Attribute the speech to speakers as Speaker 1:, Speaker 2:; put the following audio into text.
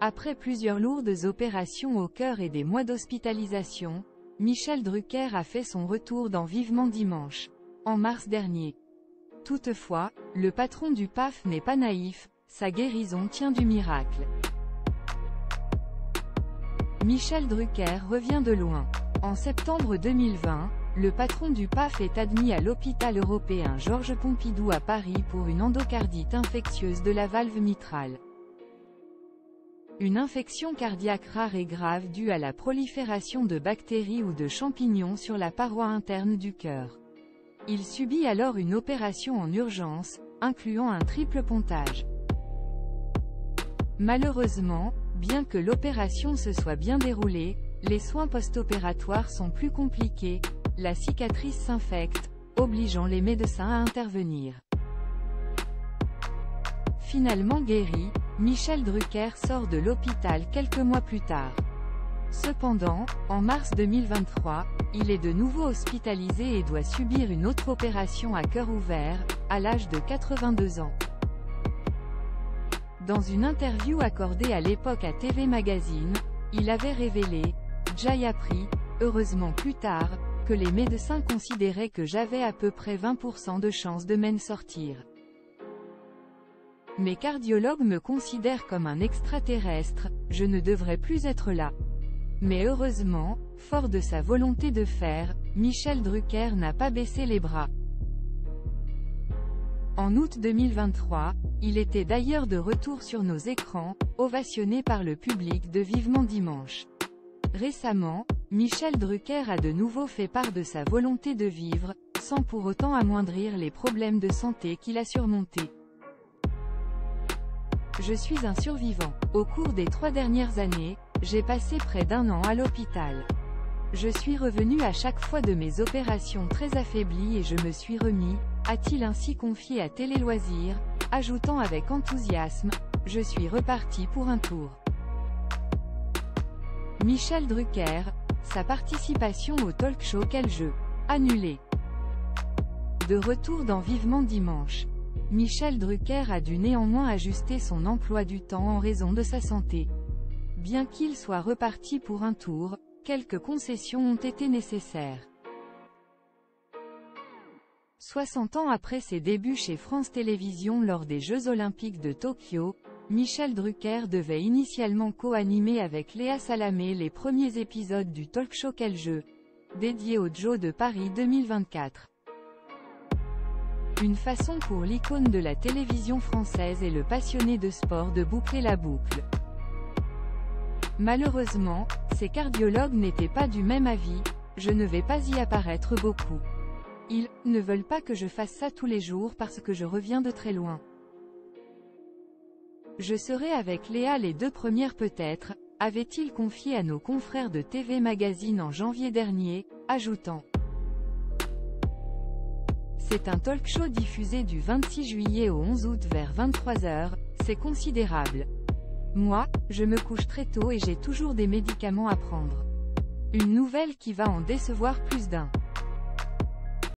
Speaker 1: Après plusieurs lourdes opérations au cœur et des mois d'hospitalisation, Michel Drucker a fait son retour dans Vivement Dimanche, en mars dernier. Toutefois, le patron du PAF n'est pas naïf, sa guérison tient du miracle. Michel Drucker revient de loin. En septembre 2020, le patron du PAF est admis à l'hôpital européen Georges Pompidou à Paris pour une endocardite infectieuse de la valve mitrale. Une infection cardiaque rare et grave due à la prolifération de bactéries ou de champignons sur la paroi interne du cœur. Il subit alors une opération en urgence, incluant un triple pontage. Malheureusement, bien que l'opération se soit bien déroulée, les soins post-opératoires sont plus compliqués, la cicatrice s'infecte, obligeant les médecins à intervenir. Finalement guéri, Michel Drucker sort de l'hôpital quelques mois plus tard. Cependant, en mars 2023, il est de nouveau hospitalisé et doit subir une autre opération à cœur ouvert, à l'âge de 82 ans. Dans une interview accordée à l'époque à TV Magazine, il avait révélé, J'ai appris, heureusement plus tard, que les médecins considéraient que j'avais à peu près 20% de chances de m'en sortir. Mes cardiologues me considèrent comme un extraterrestre, je ne devrais plus être là. Mais heureusement, fort de sa volonté de faire, Michel Drucker n'a pas baissé les bras. En août 2023, il était d'ailleurs de retour sur nos écrans, ovationné par le public de Vivement Dimanche. Récemment, Michel Drucker a de nouveau fait part de sa volonté de vivre, sans pour autant amoindrir les problèmes de santé qu'il a surmontés. Je suis un survivant. Au cours des trois dernières années, j'ai passé près d'un an à l'hôpital. Je suis revenu à chaque fois de mes opérations très affaibli et je me suis remis, a-t-il ainsi confié à Télé Loisirs, ajoutant avec enthousiasme, je suis reparti pour un tour. Michel Drucker, sa participation au talk show Quel jeu? Annulé. De retour dans Vivement Dimanche. Michel Drucker a dû néanmoins ajuster son emploi du temps en raison de sa santé. Bien qu'il soit reparti pour un tour, quelques concessions ont été nécessaires. 60 ans après ses débuts chez France Télévisions lors des Jeux Olympiques de Tokyo, Michel Drucker devait initialement co-animer avec Léa Salamé les premiers épisodes du talk show Quel jeu? dédié au Joe de Paris 2024. Une façon pour l'icône de la télévision française et le passionné de sport de boucler la boucle. Malheureusement, ces cardiologues n'étaient pas du même avis, je ne vais pas y apparaître beaucoup. Ils ne veulent pas que je fasse ça tous les jours parce que je reviens de très loin. Je serai avec Léa les deux premières peut-être, avait-il confié à nos confrères de TV Magazine en janvier dernier, ajoutant c'est un talk show diffusé du 26 juillet au 11 août vers 23h, c'est considérable. Moi, je me couche très tôt et j'ai toujours des médicaments à prendre. Une nouvelle qui va en décevoir plus d'un.